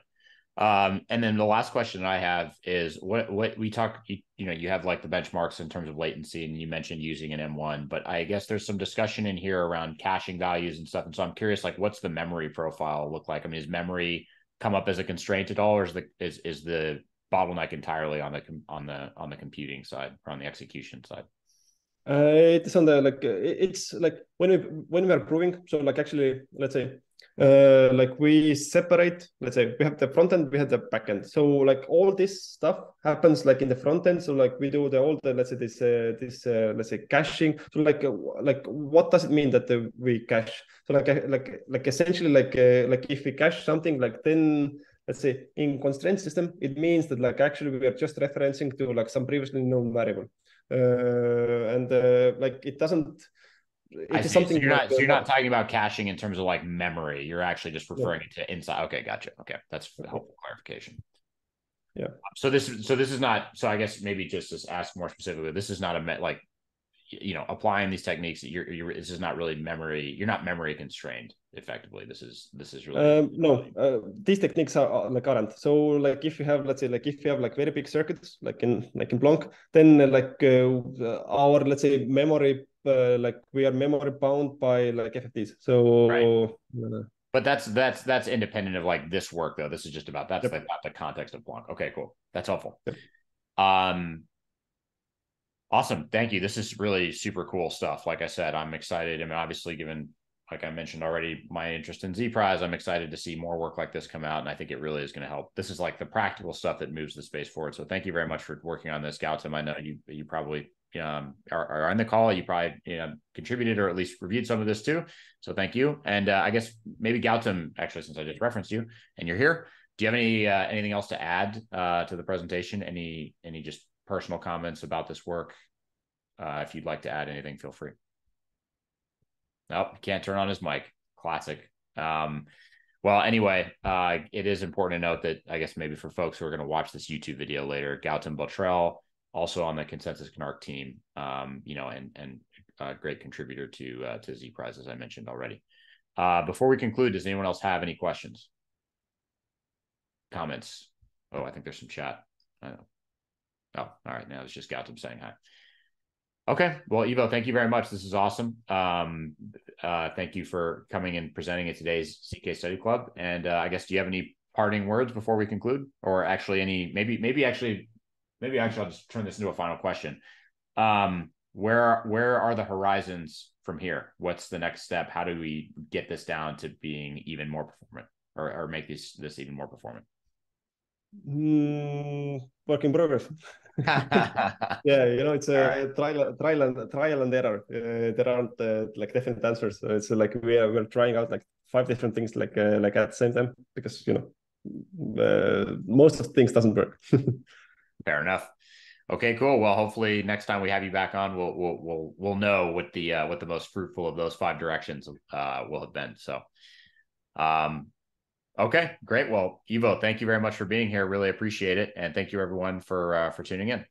Um, and then the last question I have is what what we talk you, you, know you have like the benchmarks in terms of latency and you mentioned using an M1 but I guess there's some discussion in here around caching values and stuff. And so I'm curious like what's the memory profile look like? I mean is memory come up as a constraint at all or is the is is the bottleneck entirely on the on the on the computing side or on the execution side it is on the like it's like when we when we are proving so like actually let's say uh, like we separate let's say we have the front end we have the back end. So like all this stuff happens like in the front end. So like we do the all the let's say this uh, this uh, let's say caching. So like uh, like what does it mean that uh, we cache? So like uh, like like essentially like uh, like if we cache something like then let's say in constraint system it means that like actually we are just referencing to like some previously known variable. uh, and uh, like it doesn't it is something so you're not so you're not talking about caching in terms of like memory. You're actually just referring yeah. it to inside. Okay gotcha. Okay that's helpful clarification. Yeah. So this so this is not so i guess maybe just to ask more specifically this is not a met like you know applying these techniques you're, you're this is not really memory you're not memory constrained effectively this is this is really um, no uh, these techniques are like aren't so like if you have let's say like if you have like very big circuits like in like in Plonk then uh, like uh, our let's say memory uh, like we are memory bound by like FFTs so right. Uh, but that's that's that's independent of like this work though this is just about that's yep. the, not the context of Plonk okay cool that's helpful yep. um Awesome. Thank you. This is really super cool stuff. Like I said, I'm excited. I mean, obviously, given, like I mentioned already, my interest in Z Prize, I'm excited to see more work like this come out. And I think it really is going to help. This is like the practical stuff that moves the space forward. So thank you very much for working on this, Gautam. I know you, you probably um, are, are on the call. You probably you know, contributed or at least reviewed some of this too. So thank you. And uh, I guess maybe Gautam, actually, since I just referenced you and you're here, do you have any uh, anything else to add uh, to the presentation? Any any just personal comments about this work. Uh, if you'd like to add anything, feel free. Nope, can't turn on his mic. Classic. Um, well, anyway, uh, it is important to note that I guess maybe for folks who are going to watch this YouTube video later, Gautam Botrel, also on the Consensys Gnark team, um, you know, and and a great contributor to uh, to Z Prize as I mentioned already. Uh, before we conclude, does anyone else have any questions, comments? Oh, I think there's some chat. Oh, all right. Now it's just Gautam saying hi. Okay. Well, Ivo, thank you very much. This is awesome. Um, uh, thank you for coming and presenting at today's ZK Study Club. And uh, I guess, do you have any parting words before we conclude? Or actually, any, maybe, maybe actually, maybe actually, I'll just turn this into a final question. Um, where, where are the horizons from here? What's the next step? How do we get this down to being even more performant or, or make this, this even more performant? Mm, work in progress. (laughs) (laughs) yeah, you know, it's a right. trial, trial and trial and error. Uh, there aren't uh, like definite answers. So it's like we are we're trying out like five different things like uh, like at the same time because you know uh, most of things doesn't work. (laughs) Fair enough. Okay, cool. Well, hopefully next time we have you back on, we'll we'll we'll we'll know what the uh, what the most fruitful of those five directions uh, will have been. So, um, Okay, great. Well, Ivo, thank you very much for being here. Really appreciate it, and thank you everyone for uh, for tuning in.